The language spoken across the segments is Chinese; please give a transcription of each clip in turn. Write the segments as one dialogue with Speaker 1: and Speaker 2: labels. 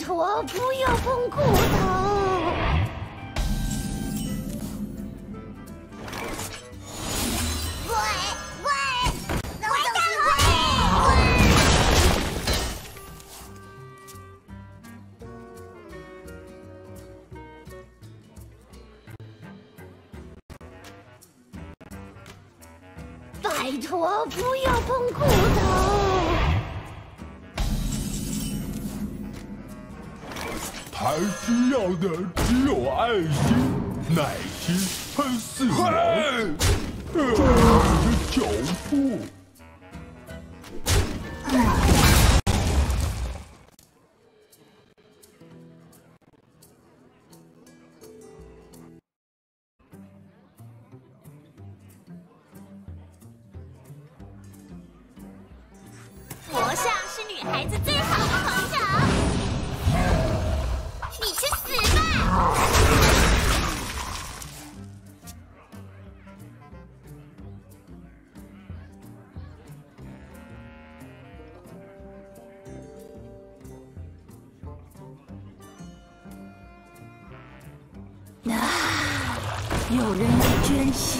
Speaker 1: 拜托，不要碰骨头！
Speaker 2: 喂喂，我等会。
Speaker 1: 拜托，不要碰骨头！
Speaker 3: 需要的只有爱心、耐心和死亡。的脚步。
Speaker 1: 有人在捐血，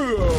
Speaker 4: Oh.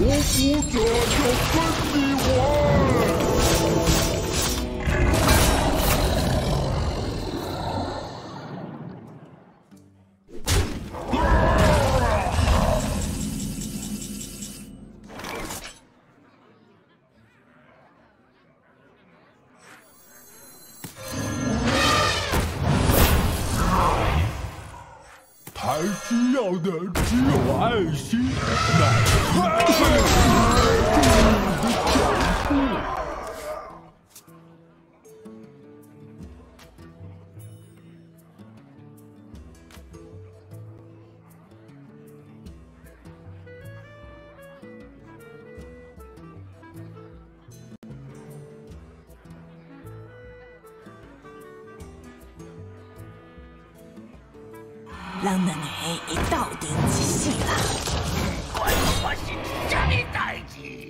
Speaker 4: 我
Speaker 3: 负责要分你玩。需要的只有爱心、耐心和死亡。注意你的脚步。
Speaker 5: 咱两个会斗阵一世人。
Speaker 4: 管发生什么代志？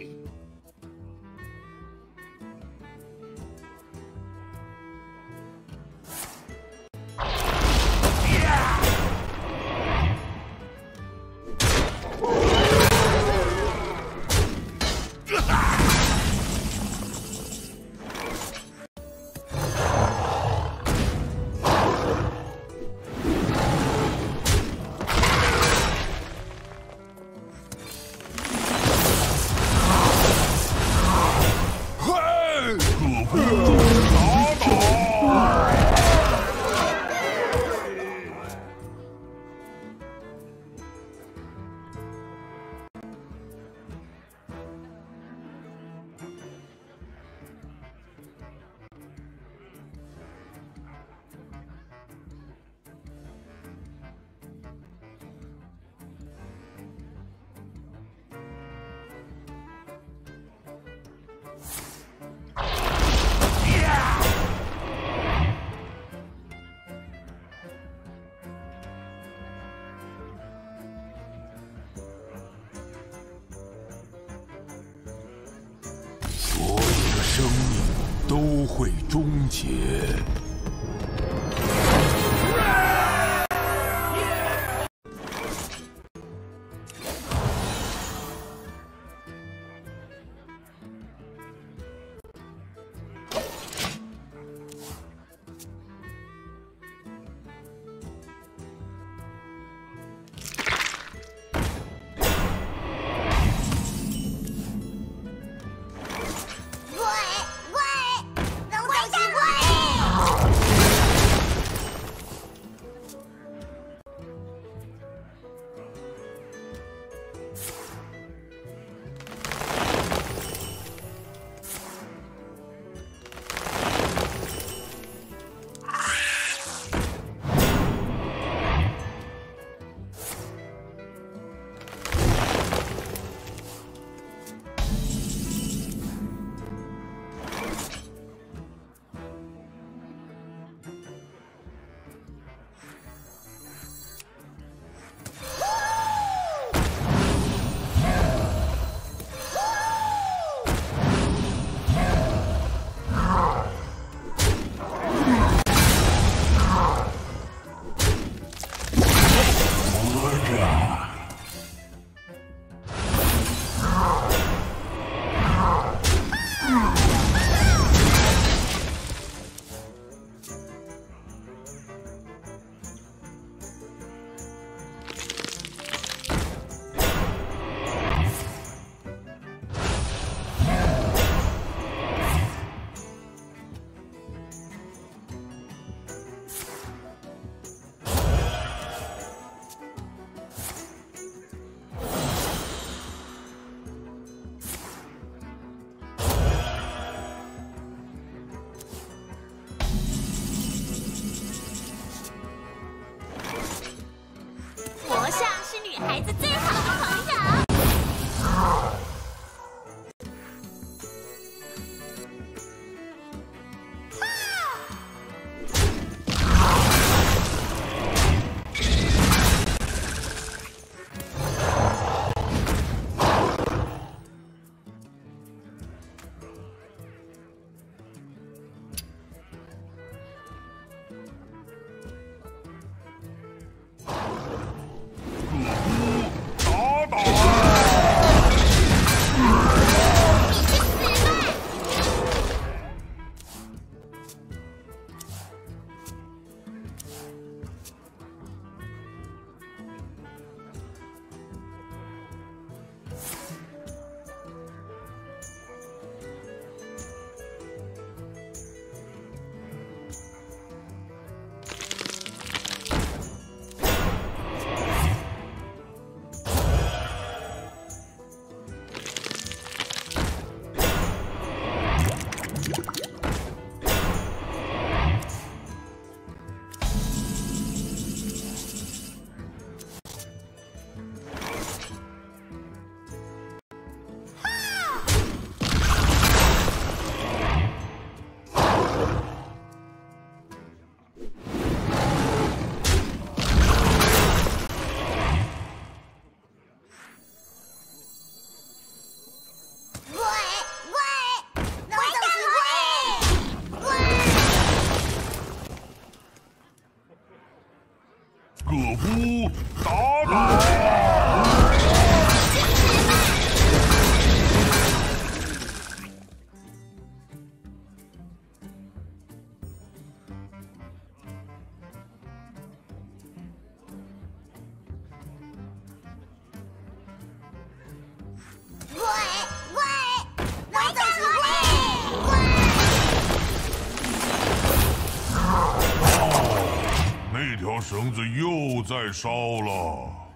Speaker 6: 烧了。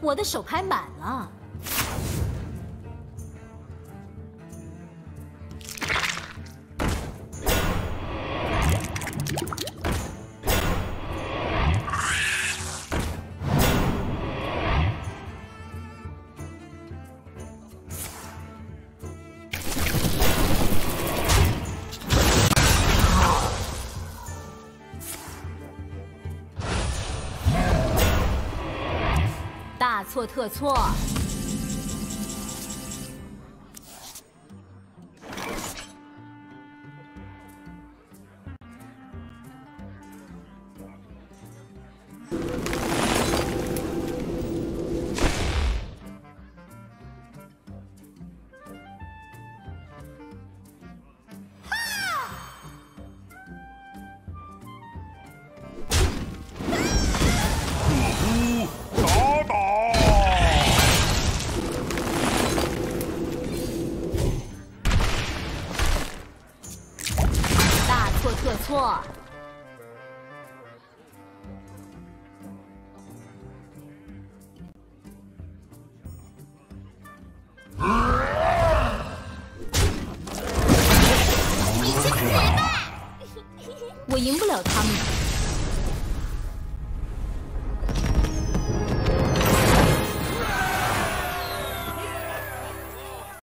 Speaker 6: 我
Speaker 2: 的手牌满了。错特错！可错特错！我赢不了他们。